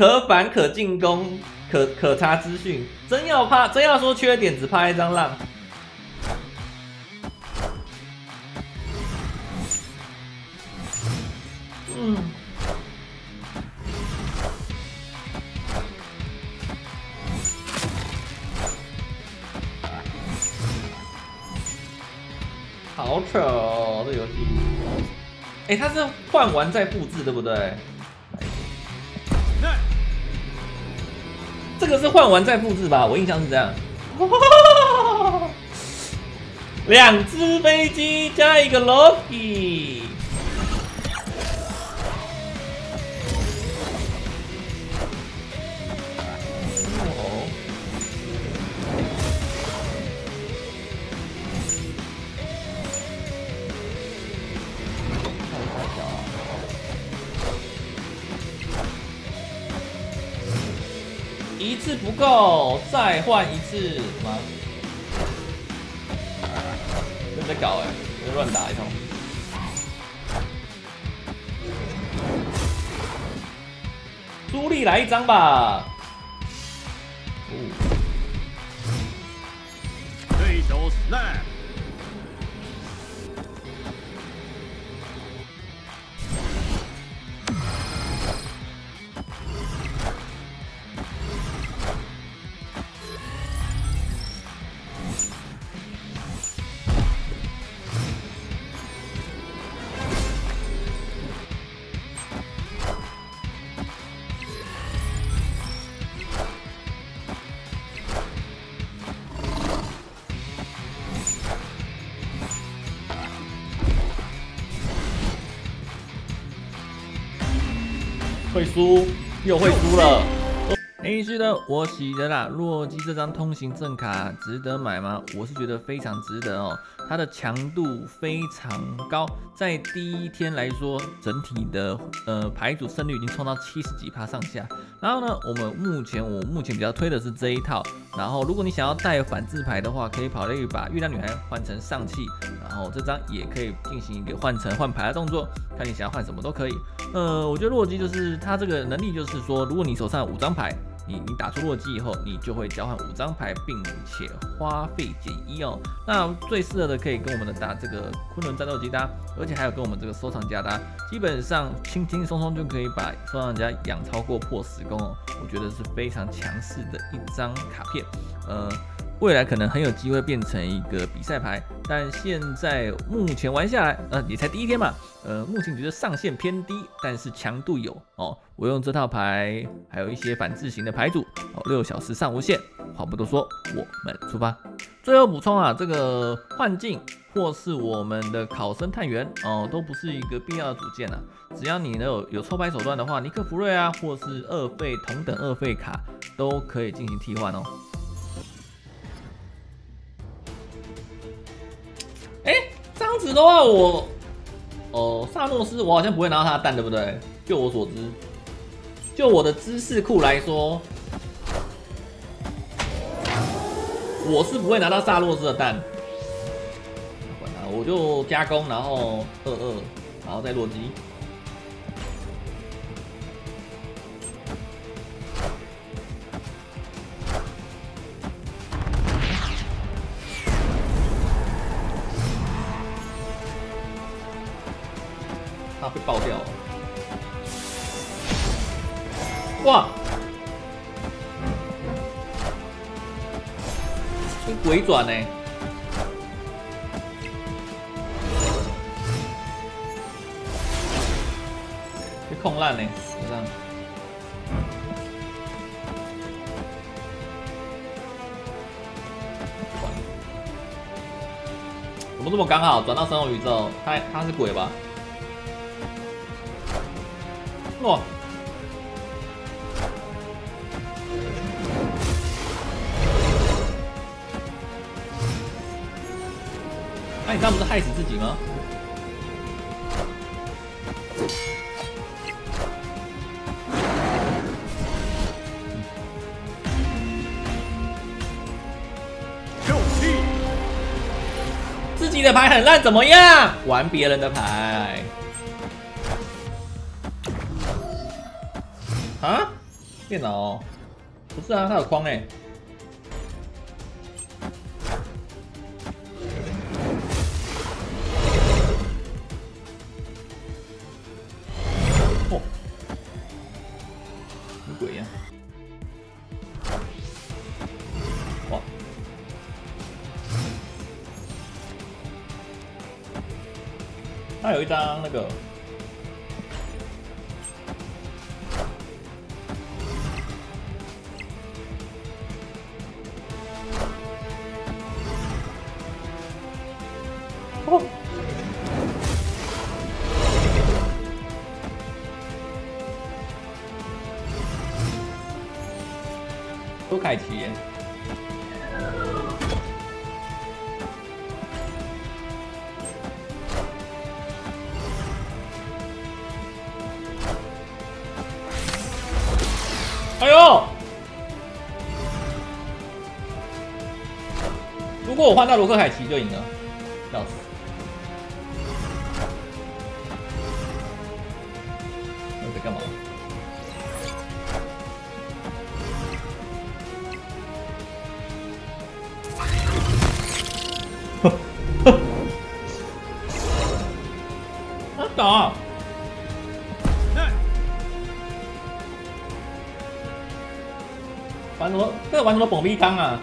可反可进攻，可可查资讯。真要怕，真要说缺点，只怕一张浪。嗯。好扯哦，这游戏。哎，它是换完再复制，对不对？这个是换完再复制吧？我印象是这样。两只飞机加一个 Loki。一次不够，再换一次吗？又在搞哎，又乱打一通。朱莉来一张吧。对手 snap。会输，又会输了。哎，是的，我喜得啦。洛基这张通行证卡值得买吗？我是觉得非常值得哦。它的强度非常高，在第一天来说，整体的呃牌组胜率已经冲到七十几趴上下。然后呢，我们目前我目前比较推的是这一套。然后如果你想要带反制牌的话，可以考虑把月亮女孩换成上气，然后这张也可以进行一个换成换牌的动作。看你想要换什么都可以，呃，我觉得洛基就是他这个能力，就是说，如果你手上五张牌，你你打出洛基以后，你就会交换五张牌，并且花费减一哦。那最适合的可以跟我们的打这个昆仑战斗机搭，而且还有跟我们这个收藏家搭，基本上轻轻松松就可以把收藏家养超过破十攻哦。我觉得是非常强势的一张卡片，呃。未来可能很有机会变成一个比赛牌，但现在目前玩下来，呃，也才第一天嘛，呃，目前觉得上限偏低，但是强度有哦。我用这套牌，还有一些反制型的牌组，哦，六小时上无限。话不多说，我们出发。最后补充啊，这个幻境或是我们的考生探员哦，都不是一个必要的组件啊。只要你能有有抽牌手段的话，尼克福瑞啊，或是二费同等二费卡都可以进行替换哦。子的话，我哦，萨诺斯，我好像不会拿到他的蛋，对不对？就我所知，就我的知识库来说，我是不会拿到萨诺斯的蛋。管他，我就加工，然后二二，然后再落机。会爆掉！哇！鬼转呢？被控烂呢？这样？怎么这么刚好转到神龙宇宙？他他是鬼吧？哇！那你这样不是害死自己吗？自己的牌很烂，怎么样？玩别人的牌。啊！电脑，不是啊，它有框哎。哦，鬼呀？哇！它有一张那个。凯奇，哎呦！如果我换到罗克凯奇就赢了，笑死！啊打！玩什么？这玩什么蹦逼缸啊？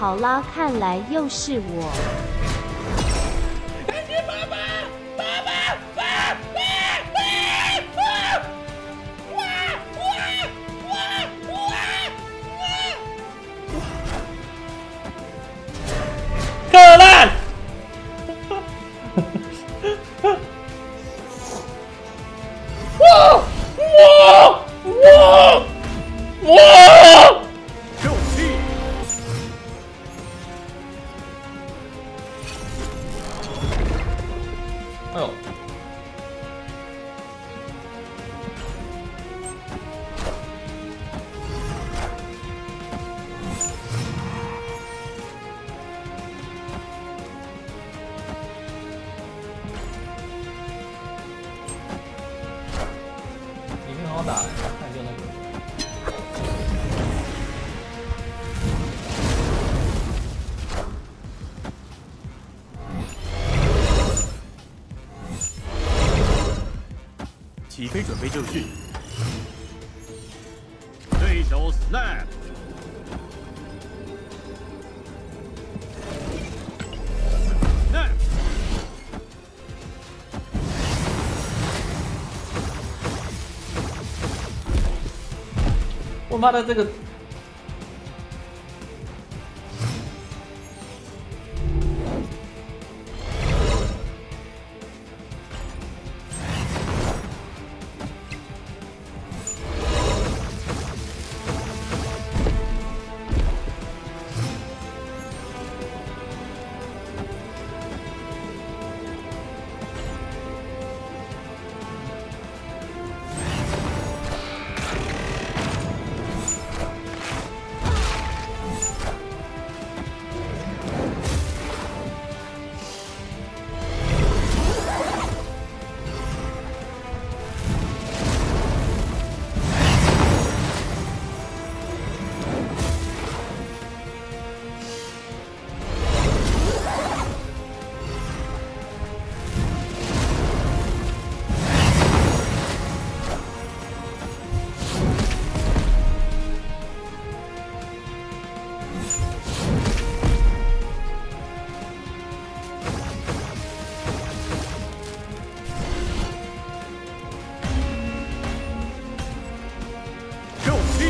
好啦，看来又是我。哎呦！里面很好打，非准备就绪。对手 snap。snap。我妈的这个